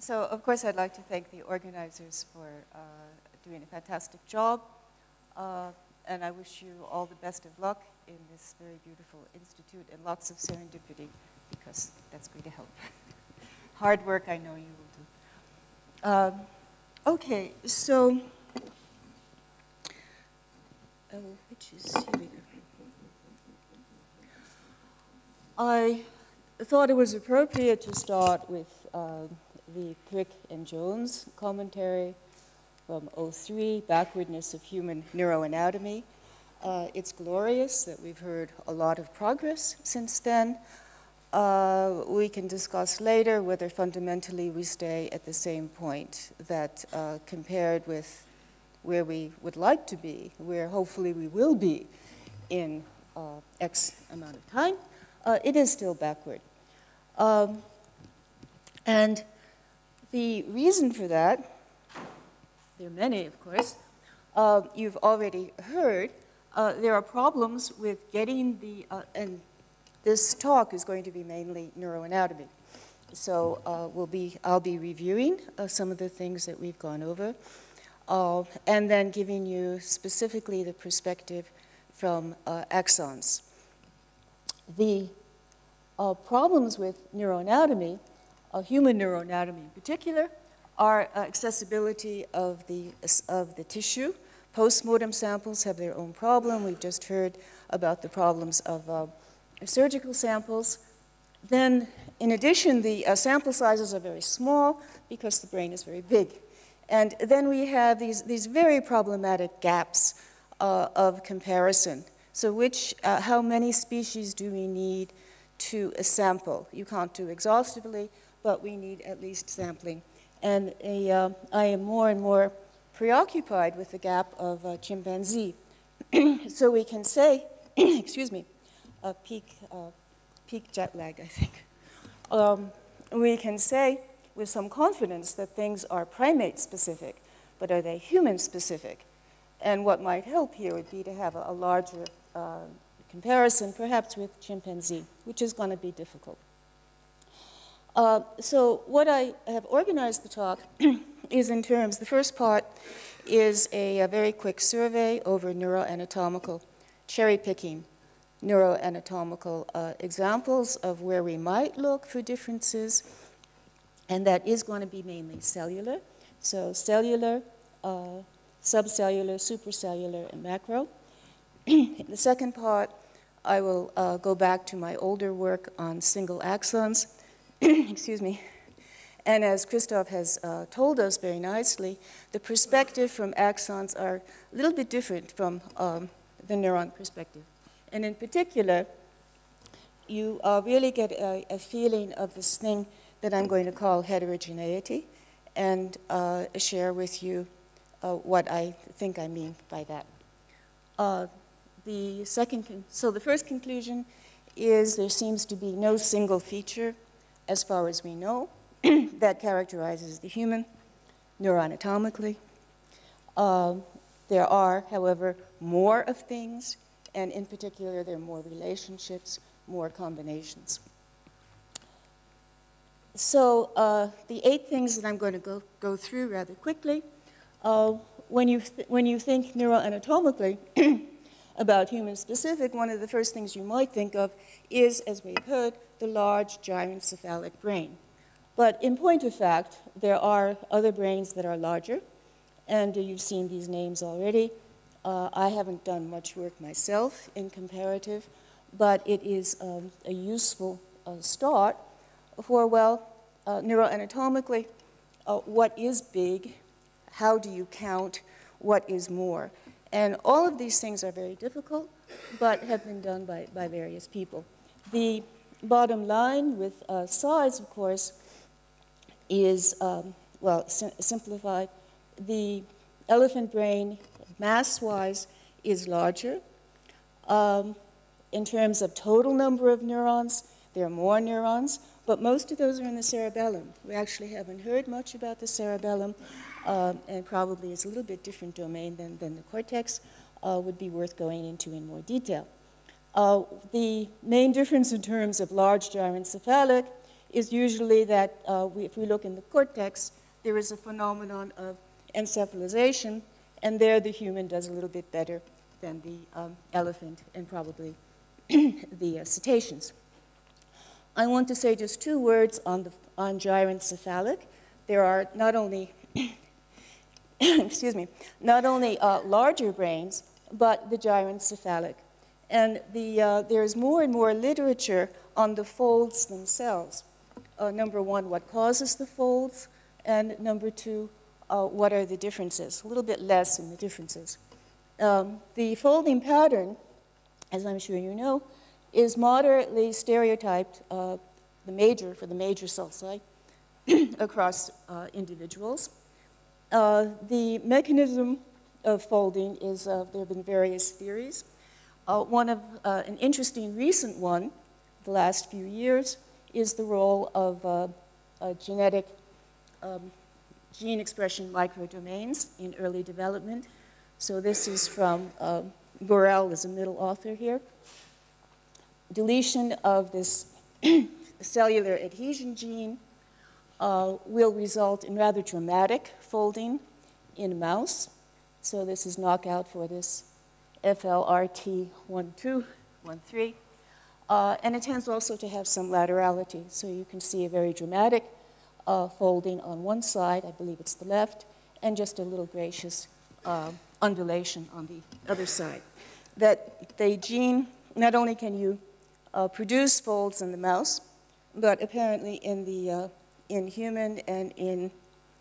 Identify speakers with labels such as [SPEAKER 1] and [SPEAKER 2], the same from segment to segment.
[SPEAKER 1] so, of course, I'd like to thank the organizers for uh, doing a fantastic job. Uh, and I wish you all the best of luck in this very beautiful institute and lots of serendipity because that's going to help. Hard work, I know you will do. Um, okay, so, oh, which is, here. I thought it was appropriate to start with uh, the Crick and Jones commentary from 03, Backwardness of Human Neuroanatomy. Uh, it's glorious that we've heard a lot of progress since then. Uh, we can discuss later whether fundamentally we stay at the same point that uh, compared with where we would like to be, where hopefully we will be in uh, X amount of time, uh, it is still backward. Um, and the reason for that, there are many, of course, uh, you've already heard, uh, there are problems with getting the, uh, and this talk is going to be mainly neuroanatomy. So uh, we'll be, I'll be reviewing uh, some of the things that we've gone over, uh, and then giving you specifically the perspective from axons. The problems with neuroanatomy of human neuroanatomy in particular are uh, accessibility of the, of the tissue. Postmortem samples have their own problem. We've just heard about the problems of uh, surgical samples. Then, in addition, the uh, sample sizes are very small because the brain is very big. And then we have these, these very problematic gaps uh, of comparison. So which, uh, how many species do we need to sample? You can't do exhaustively, but we need at least sampling. And a, uh, I am more and more preoccupied with the gap of uh, chimpanzee. so we can say, excuse me, a peak, uh, peak jet lag, I think. Um, we can say with some confidence that things are primate specific, but are they human specific? And what might help here would be to have a, a larger uh, comparison, perhaps with chimpanzee, which is going to be difficult. Uh, so what I have organized the talk is in terms, the first part is a, a very quick survey over neuroanatomical cherry picking neuroanatomical uh, examples of where we might look for differences, and that is going to be mainly cellular. So cellular, uh, subcellular, supracellular, and macro. In the second part, I will uh, go back to my older work on single axons excuse me, and as Christoph has uh, told us very nicely, the perspective from axons are a little bit different from um, the neuron perspective. And in particular, you uh, really get a, a, feeling of this thing that I'm going to call heterogeneity and uh, share with you uh, what I think I mean by that. Uh, the second, so the first conclusion is there seems to be no single feature as far as we know, that characterizes the human neuroanatomically. Uh, there are, however, more of things, and in particular, there are more relationships, more combinations. So uh, the eight things that I'm going to go, go through rather quickly, uh, when, you when you think neuroanatomically about human specific, one of the first things you might think of is, as we've heard, the large gyrencephalic brain. But in point of fact, there are other brains that are larger, and you've seen these names already. Uh, I haven't done much work myself in comparative, but it is um, a useful uh, start for, well, uh, neuroanatomically, uh, what is big, how do you count, what is more. And all of these things are very difficult, but have been done by, by various people. The bottom line with uh, size, of course, is, um, well, sim simplified. The elephant brain, mass-wise, is larger. Um, in terms of total number of neurons, there are more neurons, but most of those are in the cerebellum. We actually haven't heard much about the cerebellum, uh, and probably it's a little bit different domain than, than the cortex, uh, would be worth going into in more detail. Uh, the main difference in terms of large gyrencephalic is usually that uh, we, if we look in the cortex, there is a phenomenon of encephalization, and there the human does a little bit better than the um, elephant and probably the uh, cetaceans. I want to say just two words on, the, on gyrencephalic. There are not only, excuse me, not only uh, larger brains, but the gyrencephalic. And the, uh, there's more and more literature on the folds themselves. Uh, number one, what causes the folds? And number two, uh, what are the differences? A little bit less in the differences. Um, the folding pattern, as I'm sure you know, is moderately stereotyped, uh, the major, for the major sulci, across uh, individuals. Uh, the mechanism of folding is, uh, there have been various theories. Uh, one of, uh, an interesting recent one, the last few years, is the role of genetic um, gene expression microdomains in early development. So this is from Borrell is a middle author here. Deletion of this cellular adhesion gene uh, will result in rather dramatic folding in mouse. So this is knockout for this FLRT1213. Uh, and it tends also to have some laterality. So you can see a very dramatic uh, folding on one side, I believe it's the left, and just a little gracious uh, undulation on the other side. That the gene, not only can you uh, produce folds in the mouse, but apparently in the uh, in human and in,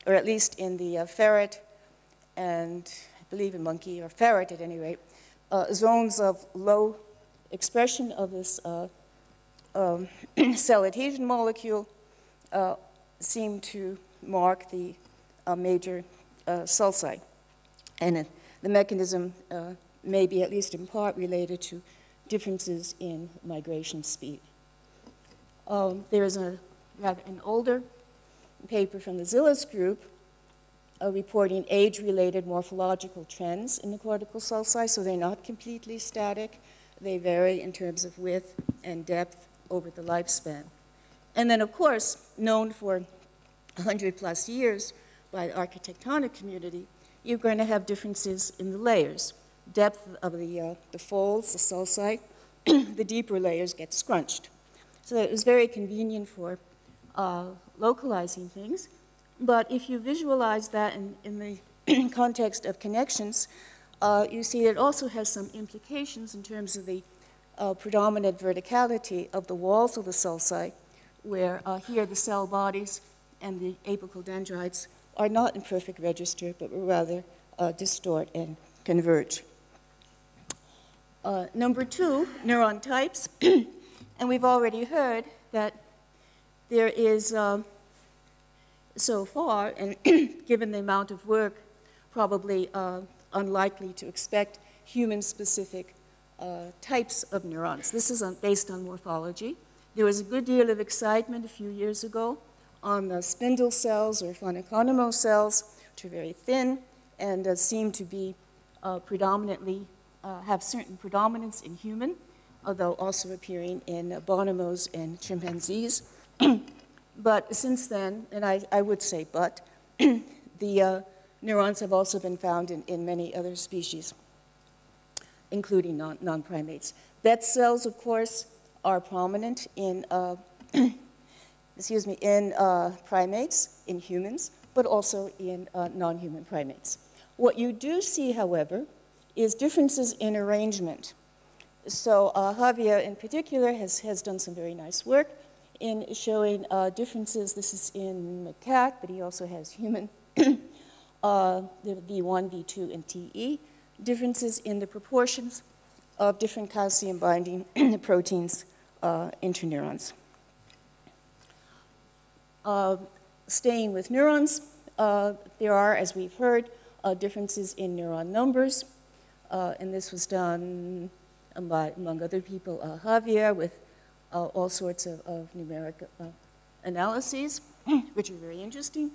[SPEAKER 1] or at least in the uh, ferret and I believe in monkey or ferret at any rate, uh, zones of low expression of this um, cell adhesion molecule seem to mark the uh, major uh, sulci. And uh, the mechanism uh, may be, at least in part, related to differences in migration speed. Um, there is a rather an older paper from the Zilles group uh, reporting age-related morphological trends in the cortical sulci, so they're not completely static. They vary in terms of width and depth over the lifespan. And then, of course, known for 100 plus years by the architectonic community, you're going to have differences in the layers. Depth of the, uh, the folds, the sulci, the deeper layers get scrunched. So it was very convenient for uh, localizing things. But if you visualize that in, in the context of connections, uh, you see it also has some implications in terms of the uh, predominant verticality of the walls of the sulci, where uh, here the cell bodies and the apical dendrites are not in perfect register, but rather uh, distort and converge. Uh, number two, neuron types. and we've already heard that there is, um, so far, and given the amount of work, probably uh, unlikely to expect human-specific uh, types of neurons. This is on, based on morphology. There was a good deal of excitement a few years ago on the spindle cells or von Economo cells, which are very thin and uh, seem to be uh, predominantly, uh, have certain predominance in human, although also appearing in bonobos and chimpanzees. but since then, and I, I would say but, the uh, neurons have also been found in, in many other species, including non-primates. Non Betz cells, of course, are prominent in uh, excuse me, in uh, primates, in humans, but also in uh, non-human primates. What you do see, however, is differences in arrangement. So uh, Javier, in particular, has, has done some very nice work in showing uh, differences. This is in macaque, but he also has human, uh, the V1, V2, and TE. Differences in the proportions of different calcium binding proteins uh, interneurons. Uh, staying with neurons, uh, there are, as we've heard, uh, differences in neuron numbers. Uh, and this was done by, among other people, uh, Javier, with uh, all sorts of, of numeric analyses, which are very interesting.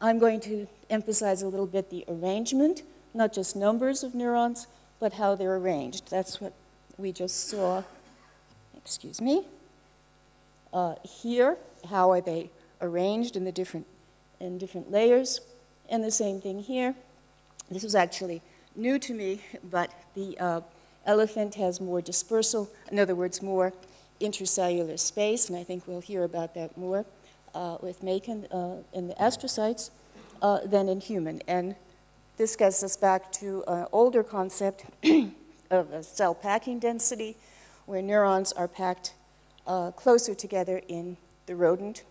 [SPEAKER 1] I'm going to emphasize a little bit the arrangement, not just numbers of neurons, but how they're arranged. That's what we just saw. Excuse me. uh, here, how are they arranged in the different, in different layers, and the same thing here. This was actually new to me, but the uh, elephant has more dispersal, in other words, more intercellular space, and I think we'll hear about that more uh, with Macon uh, in the astrocytes uh, than in human. And this gets us back to an older concept of cell packing density, where neurons are packed uh, closer together in the rodent,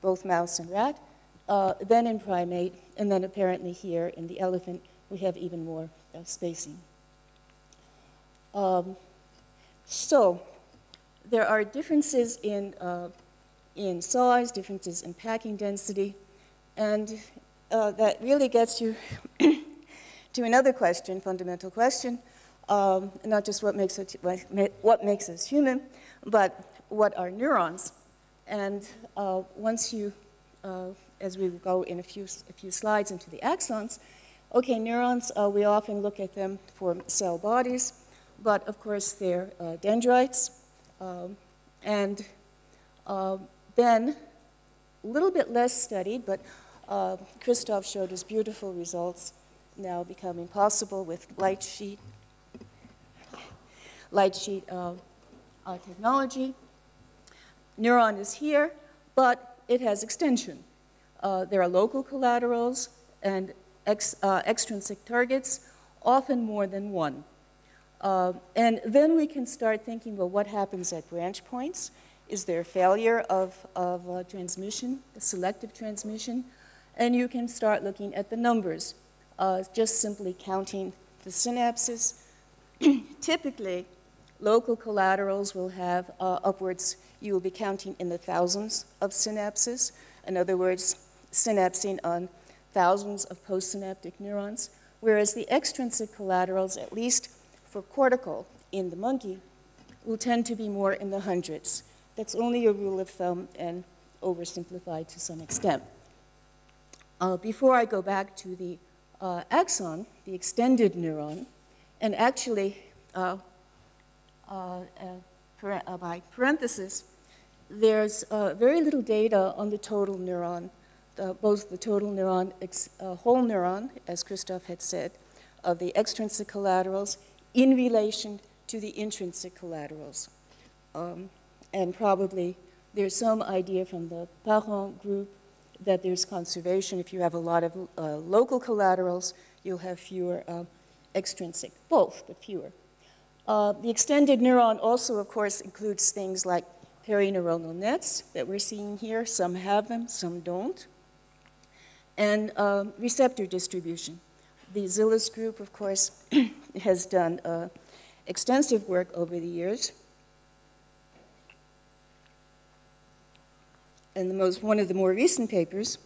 [SPEAKER 1] both mouse and rat, uh, than in primate, and then apparently here in the elephant, we have even more uh, spacing. Um, so, there are differences in, uh, in size, differences in packing density, and uh, that really gets you to another question, fundamental question, um, not just what makes, what makes us human, but what are neurons? And uh, once you, uh, as we go in a few, a few slides into the axons, okay, neurons, uh, we often look at them for cell bodies, but of course they're uh, dendrites. Um, and uh, then, a little bit less studied, but uh, Christoph showed us beautiful results now becoming possible with light sheet, light sheet uh, uh, technology. Neuron is here, but it has extension. Uh, there are local collaterals and ex, uh, extrinsic targets, often more than one. Uh, and then we can start thinking, well, what happens at branch points? Is there failure of, of uh, transmission, selective transmission? And you can start looking at the numbers, uh, just simply counting the synapses. Typically, local collaterals will have uh, upwards, you will be counting in the thousands of synapses. In other words, synapsing on thousands of postsynaptic neurons, whereas the extrinsic collaterals, at least for cortical in the monkey, will tend to be more in the hundreds. That's only a rule of thumb and oversimplified to some extent. Uh, before I go back to the uh, axon, the extended neuron, and actually, uh, uh, uh, uh by parenthesis, there's very little data on the total neuron, the, both the total neuron, whole neuron, as Christoph had said, of the extrinsic collaterals in relation to the intrinsic collaterals. Um, and probably there's some idea from the Parent group that there's conservation. If you have a lot of uh, local collaterals, you'll have fewer uh, extrinsic, both, but fewer. Uh, the extended neuron also, of course, includes things like perineuronal nets that we're seeing here. Some have them, some don't. And um, receptor distribution. The Zilles group, of course, has done uh, extensive work over the years and the most, one of the more recent papers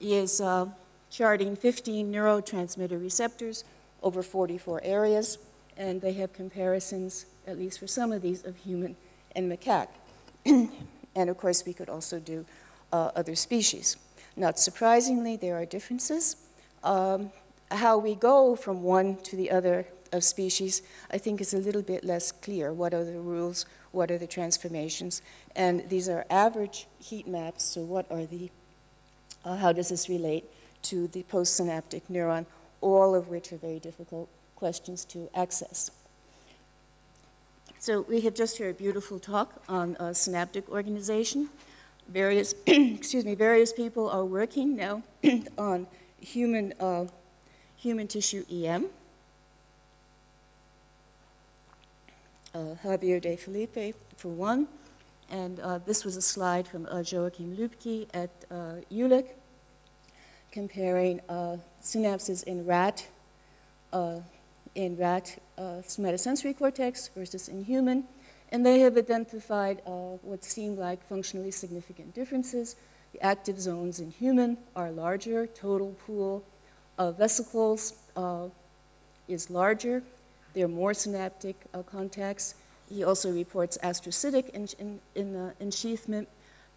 [SPEAKER 1] is uh, charting 15 neurotransmitter receptors over 44 areas, and they have comparisons, at least for some of these, of human and macaque. and of course, we could also do uh, other species. Not surprisingly, there are differences. Um, how we go from one to the other of species, I think is a little bit less clear. What are the rules? What are the transformations? And these are average heat maps, so what are the, uh, how does this relate to the postsynaptic neuron, all of which are very difficult questions to access. So we have just heard a beautiful talk on uh, synaptic organization. Various, excuse me, various people are working now on human, uh, human tissue EM. Uh, Javier De Felipe, for one, and uh, this was a slide from uh, Joachim Lübke at uh, Jülich comparing uh, synapses in rat, uh, in rat somatosensory cortex versus in human. And they have identified what seem like functionally significant differences. The active zones in human are larger, total pool of vesicles is larger. There are more synaptic contacts he also reports astrocytic in, in, in, uh, ensheathment.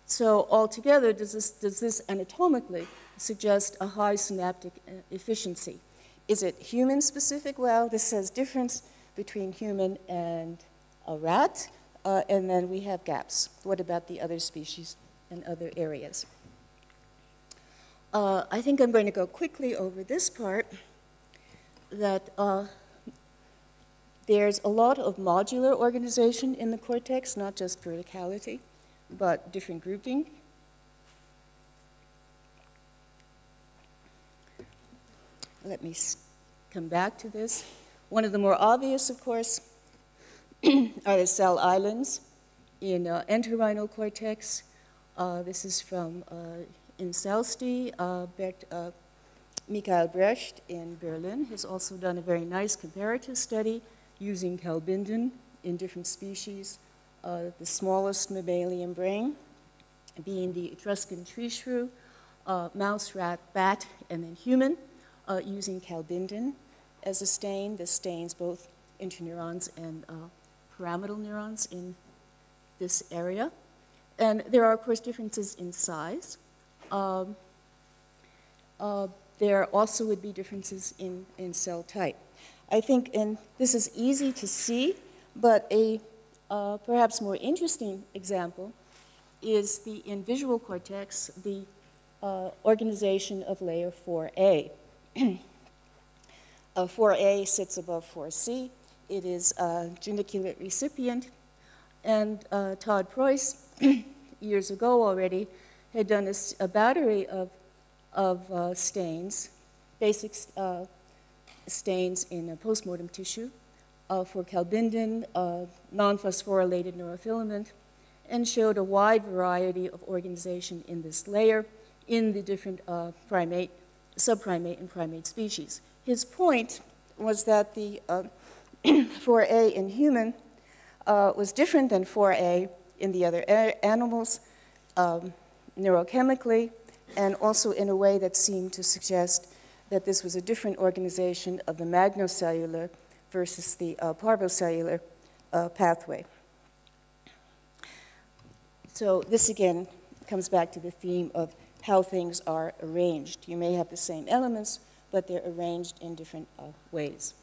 [SPEAKER 1] So altogether, does this, does this anatomically suggest a high synaptic uh, efficiency? Is it human specific? Well, this says difference between human and a rat. uh, and then we have gaps. What about the other species and other areas? Uh, I think I'm going to go quickly over this part, that uh, there's a lot of modular organization in the cortex, not just verticality, but different grouping. Let me come back to this. One of the more obvious, of course, are the cell islands in uh, entorhinal cortex. Uh, this is from uh, Insausti. Uh, Bert, uh, Michael Brecht in Berlin has also done a very nice comparative study using calbindin in different species. Uh, the smallest mammalian brain being the Etruscan tree shrew, mouse, rat, bat, and then human, using calbindin as a stain. This stains both interneurons and pyramidal neurons in this area. And there are, of course, differences in size. Um, uh, there also would be differences in, in cell type. I think, and this is easy to see, but a uh, perhaps more interesting example is the in visual cortex, the uh, organization of layer 4A. uh, 4A sits above 4C. It is a geniculate recipient, and uh, Todd Preuss, years ago already, had done a, a battery of, of uh, stains, basic uh, stains in postmortem tissue uh, for calbindin, uh, non-phosphorylated neurofilament, and showed a wide variety of organization in this layer in the different uh, primate, subprimate, and primate species. His point was that the 4A in human was different than 4A in the other animals. Um, neurochemically, and also in a way that seemed to suggest that this was a different organization of the magnocellular versus the uh, parvocellular uh, pathway. So this again comes back to the theme of how things are arranged. You may have the same elements, but they're arranged in different uh, ways.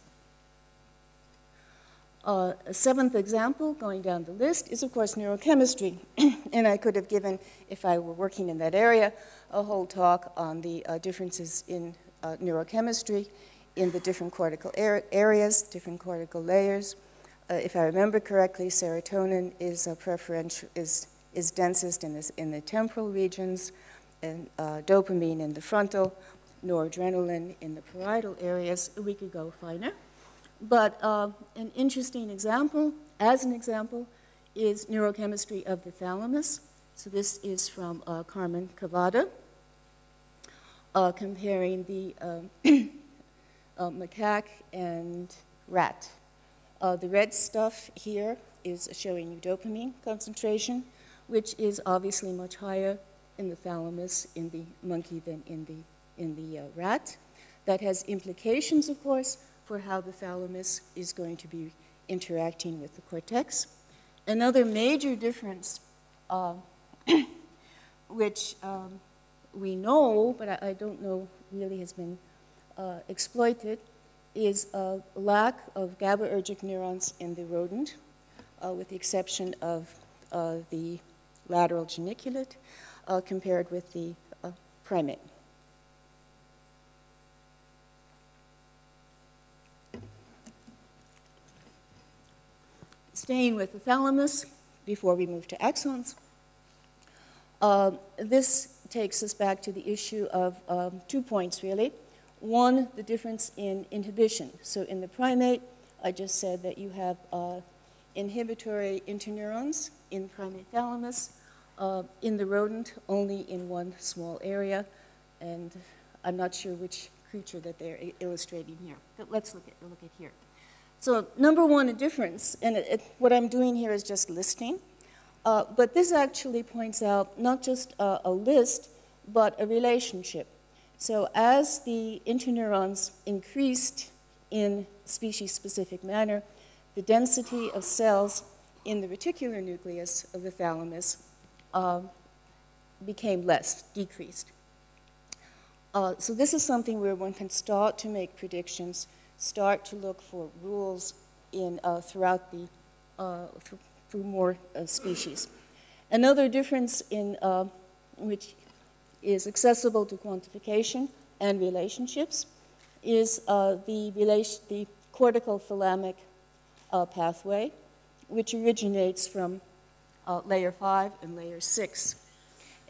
[SPEAKER 1] Uh, a seventh example, going down the list, is of course neurochemistry. and I could have given, if I were working in that area, a whole talk on the uh, differences in uh, neurochemistry in the different cortical areas, different cortical layers. Uh, if I remember correctly, serotonin is preferential, is, is densest in, this, in the temporal regions, and uh, dopamine in the frontal, noradrenaline in the parietal areas. We could go finer. But uh, an interesting example, as an example, is neurochemistry of the thalamus. So this is from uh, Carmen Cavada, uh, comparing the um, uh, macaque and rat. Uh, the red stuff here is showing you dopamine concentration, which is obviously much higher in the thalamus in the monkey than in the, in the uh, rat. That has implications, of course, for how the thalamus is going to be interacting with the cortex. Another major difference, uh, which um, we know, but I, I, don't know really has been uh, exploited, is a lack of GABAergic neurons in the rodent, uh, with the exception of uh, the lateral geniculate, uh, compared with the uh, primate. Staying with the thalamus before we move to axons. Uh, this takes us back to the issue of um, two points, really. One, the difference in inhibition. So in the primate, I just said that you have uh, inhibitory interneurons in primate thalamus. Uh, in the rodent, only in one small area. And I'm not sure which creature that they're illustrating here. But let's look at, look at here. So number one, a difference, and it, it, what I'm doing here is just listing, uh, but this actually points out not just a, a list, but a relationship. So as the interneurons increased in species-specific manner, the density of cells in the reticular nucleus of the thalamus uh, became less, decreased. Uh, so this is something where one can start to make predictions start to look for rules in, uh, throughout, the, uh, th for more uh, species. Another difference in uh, which is accessible to quantification and relationships is uh, the, relation, the cortical thalamic uh, pathway, which originates from layer 5 and layer 6.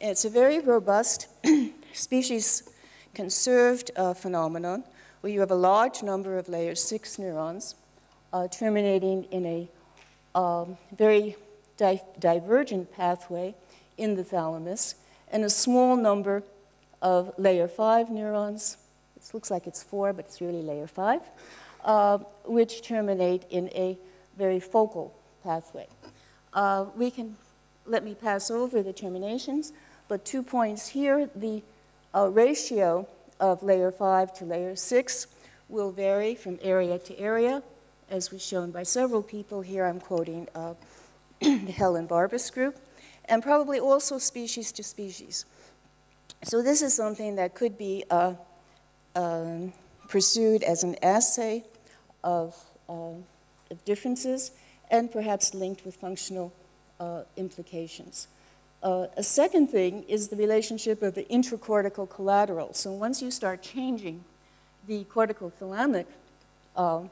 [SPEAKER 1] It's a very robust species conserved phenomenon where you have a large number of layer 6 neurons uh, terminating in a um, very di divergent pathway in the thalamus and a small number of layer 5 neurons. It looks like it's 4, but it's really layer 5, uh, which terminate in a very focal pathway. Uh, we can, let me pass over the terminations, but two points here. The uh, ratio of layer 5 to layer 6 will vary from area to area, as was shown by several people. Here I'm quoting uh, the Helen Barbas group, and probably also species to species. So this is something that could be uh, um, pursued as an assay of, uh, of, differences and perhaps linked with functional uh, implications. Uh, a second thing is the relationship of the intracortical collateral. So once you start changing the cortical thalamic uh,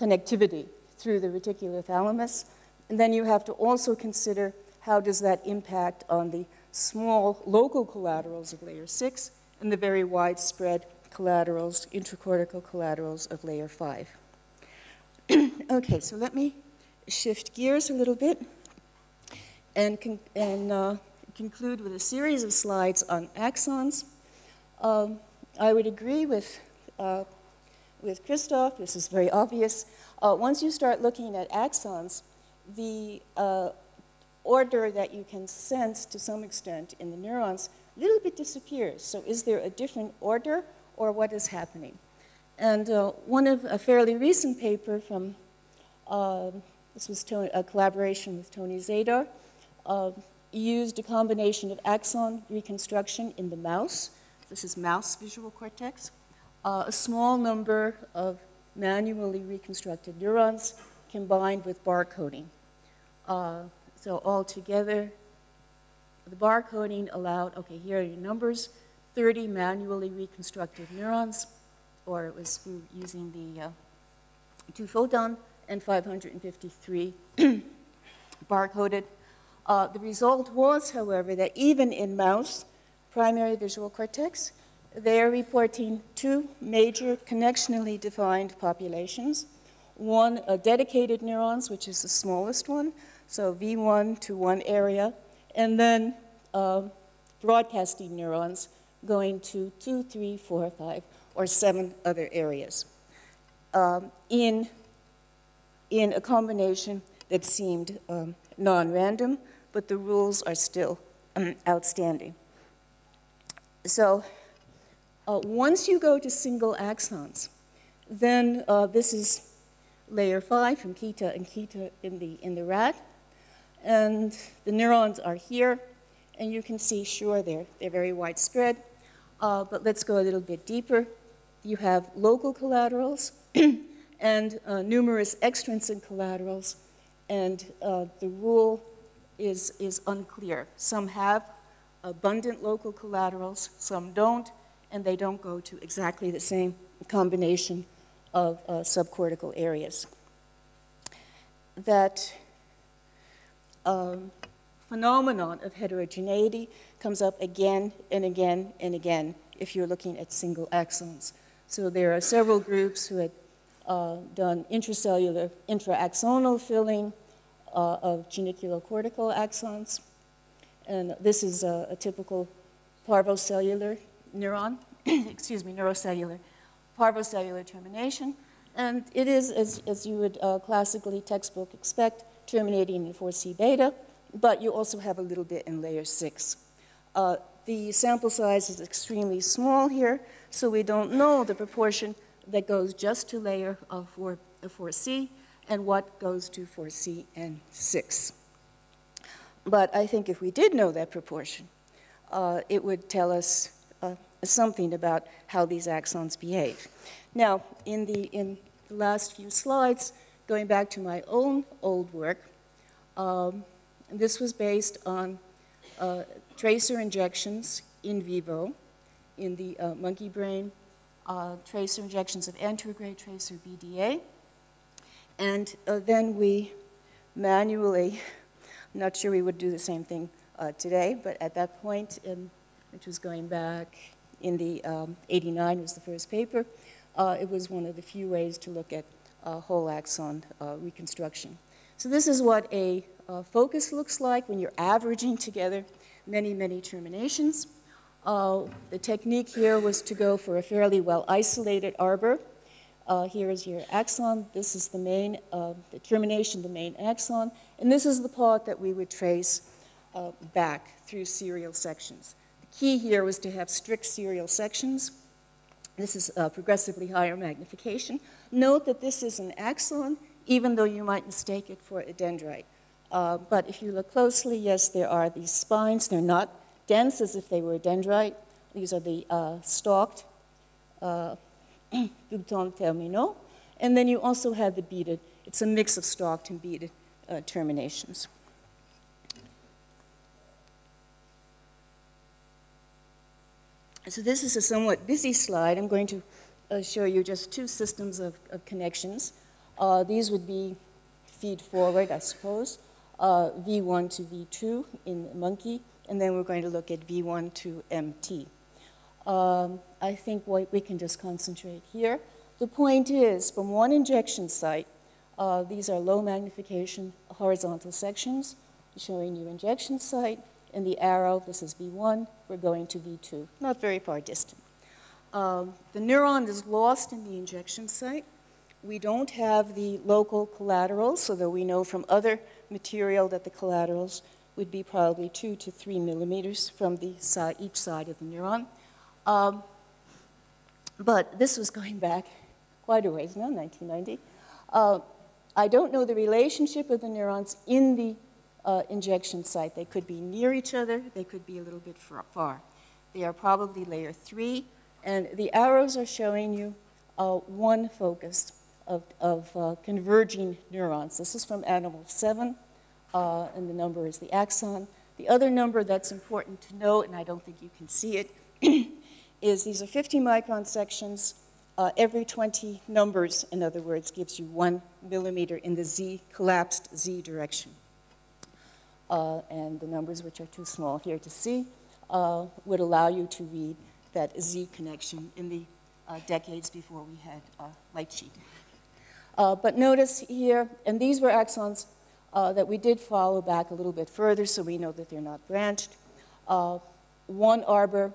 [SPEAKER 1] connectivity through the reticular thalamus, and then you have to also consider how does that impact on the small local collaterals of layer 6 and the very widespread collaterals, intracortical collaterals of layer 5. okay, so let me shift gears a little bit and, con and uh, conclude with a series of slides on axons. Um, I would agree with, uh, with Christoph, this is very obvious. Uh, once you start looking at axons, the uh, order that you can sense to some extent in the neurons a little bit disappears. So is there a different order or what is happening? And uh, one of a fairly recent paper from, uh, this was a collaboration with Tony Zador, uh, used a combination of axon reconstruction in the mouse. This is mouse visual cortex. Uh, a small number of manually reconstructed neurons combined with barcoding. Uh, so altogether, the barcoding allowed, okay, here are your numbers, 30 manually reconstructed neurons, or it was using the uh, two photon, and 553 barcoded uh, the result was, however, that even in mouse primary visual cortex, they are reporting two major connectionally defined populations. One, uh, dedicated neurons, which is the smallest one, so V1 to one area, and then uh, broadcasting neurons going to two, three, four, five, or seven other areas um, in, in a combination that seemed um, non-random, but the rules are still um, outstanding. So uh, once you go to single axons, then uh, this is layer five from Kita and Kita in the, in the rat. And the neurons are here, and you can see, sure, they're, they're very widespread. Uh, but let's go a little bit deeper. You have local collaterals and uh, numerous extrinsic collaterals. And uh, the rule is, is unclear. Some have abundant local collaterals, some don't, and they don't go to exactly the same combination of uh, subcortical areas. That um, phenomenon of heterogeneity comes up again and again and again if you're looking at single axons. So there are several groups who had uh, done intracellular intraaxonal filling, uh, of geniculocortical axons. And this is a, a typical parvocellular neuron, excuse me, neurocellular, parvocellular termination. And it is, as, as you would uh, classically textbook expect, terminating in 4C beta, but you also have a little bit in layer 6. Uh, the sample size is extremely small here, so we don't know the proportion that goes just to layer of 4, 4C and what goes to 4C and 6. But I think if we did know that proportion, uh, it would tell us uh, something about how these axons behave. Now, in the, in the last few slides, going back to my own old work, Um, this was based on uh, tracer injections in vivo in the uh, monkey brain, uh, tracer injections of anterograde tracer BDA, and uh, then we manually, I'm not sure we would do the same thing uh, today, but at that point, in, which was going back in the um, 89 was the first paper, uh, it was one of the few ways to look at uh, whole axon uh, reconstruction. So this is what a uh, focus looks like when you're averaging together many, many terminations. The technique here was to go for a fairly well isolated arbor. Uh, here is your axon. This is the main, uh, the termination, the main axon. And this is the part that we would trace uh, back through serial sections. The key here was to have strict serial sections. This is uh, progressively higher magnification. Note that this is an axon, even though you might mistake it for a dendrite. Uh, but if you look closely, yes, there are these spines. They're not dense as if they were a dendrite. These are the uh, stalked uh, terminaux. And then you also have the beaded. It's a mix of stalked and beaded uh, terminations. So this is a somewhat busy slide. I'm going to uh, show you just two systems of, of connections. Uh, these would be feed forward, I suppose, uh, V1 to V2 in monkey, and then we're going to look at V1 to MT. Um, I think we can just concentrate here. The point is, from one injection site, uh, these are low magnification horizontal sections showing your injection site, and the arrow, this is V1, we're going to V2, not very far distant. Um, the neuron is lost in the injection site. We don't have the local collaterals, although we know from other material that the collaterals would be probably two to three millimeters from the each side of the neuron. Um, but this was going back quite a ways now, 1990. Uh, I don't know the relationship of the neurons in the uh, injection site. They could be near each other, they could be a little bit far. They are probably layer three, and the arrows are showing you uh, one focus of, of uh, converging neurons. This is from animal 7, uh, and the number is the axon. The other number that's important to note, and I don't think you can see it, is these are 50 micron sections. Uh, every 20 numbers, in other words, gives you one millimeter in the Z, collapsed Z direction. Uh, and the numbers, which are too small here to see, uh, would allow you to read that Z connection in the uh, decades before we had light sheet. Uh, but notice here, and these were axons uh, that we did follow back a little bit further, so we know that they're not branched. One arbor,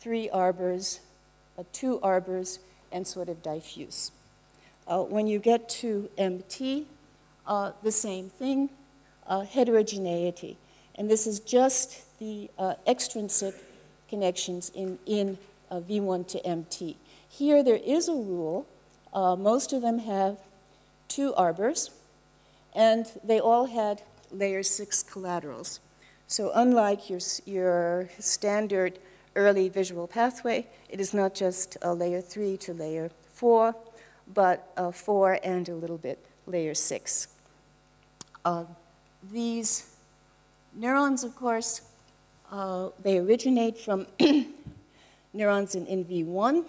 [SPEAKER 1] three arbors, uh, two arbors, and sort of diffuse. Uh, when you get to MT, uh, the same thing, heterogeneity. And this is just the extrinsic connections in, in V1 to MT. Here there is a rule uh, most of them have two arbors, and they all had layer six collaterals. So unlike your, your standard early visual pathway, it is not just a layer three to layer four, but a four and a little bit layer six. Uh, these neurons, of course, uh, they originate from neurons in NV1,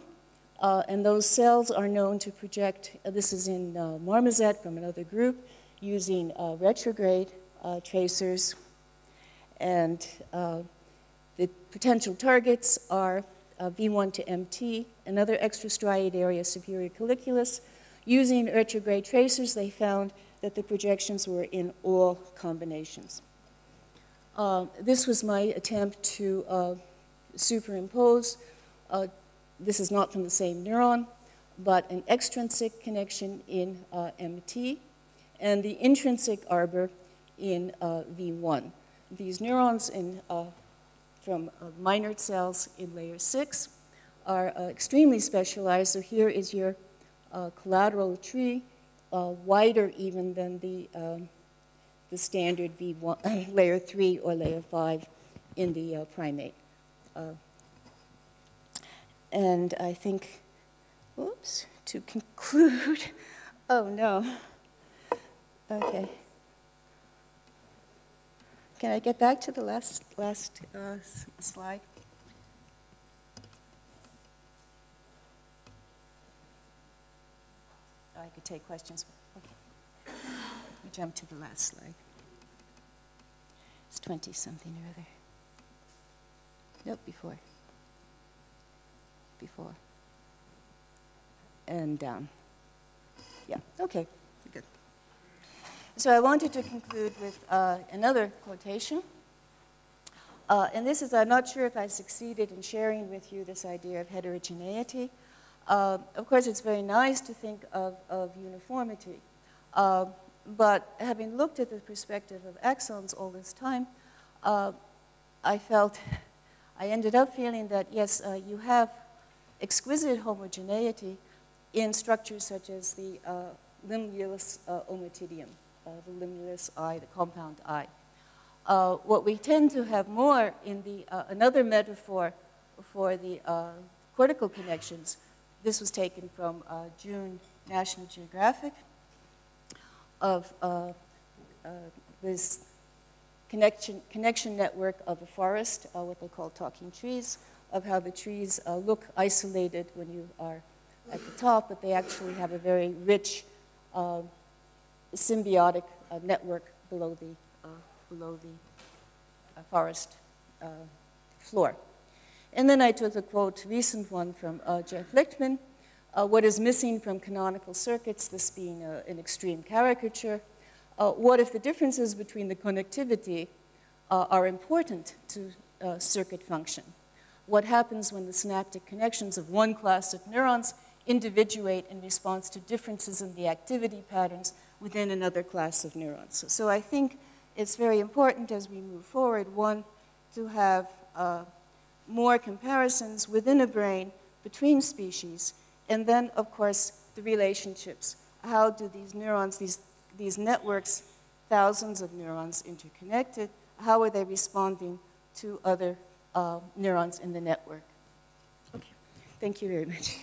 [SPEAKER 1] uh, and those cells are known to project, uh, this is in Marmoset from another group, using retrograde tracers. And potential targets are V1 to MT, another extrastriate area superior colliculus. Using retrograde tracers, they found that the projections were in all combinations. this was my attempt to superimpose this is not from the same neuron, but an extrinsic connection in uh, MT and the intrinsic arbor in uh, V1. These neurons in, uh, from uh, cells in layer 6 are uh, extremely specialized. So here is your uh, collateral tree, wider even than the, um, the standard V1, layer 3 or layer 5 in the primate. And I think, oops, to conclude, oh no, okay. Can I get back to the last, last uh, slide? Oh, I could take questions. Okay. We jump to the last slide. It's 20-something or other. Nope, before. Before. And down. Yeah, okay, good. So I wanted to conclude with uh, another quotation. Uh, and this is, I'm not sure if I succeeded in sharing with you this idea of heterogeneity. Uh, of course, it's very nice to think of, of uniformity. Uh, but having looked at the perspective of axons all this time, uh, I felt, I ended up feeling that yes, uh, you have exquisite homogeneity in structures such as the uh, ommatidium, uh, the limulus eye, the compound eye. Uh, what we tend to have more in the, uh, another metaphor for the uh, cortical connections, this was taken from uh, June National Geographic, of uh, uh, this connection, connection network of a forest, uh, what they call talking trees, of how the trees uh, look isolated when you are at the top, but they actually have a very rich uh, symbiotic uh, network below the, uh, below the uh, forest floor. And then I took a quote, recent one from uh, Jeff Lichtman, uh, what is missing from canonical circuits, this being a, an extreme caricature. Uh, what if the differences between the connectivity are important to circuit function? What happens when the synaptic connections of one class of neurons individuate in response to differences in the activity patterns within another class of neurons? So, so I think it's very important as we move forward, one, to have uh, more comparisons within a brain between species, and then, of course, the relationships. How do these neurons, these, these networks, thousands of neurons interconnected, how are they responding to other uh, neurons in the network? Okay, thank you very much.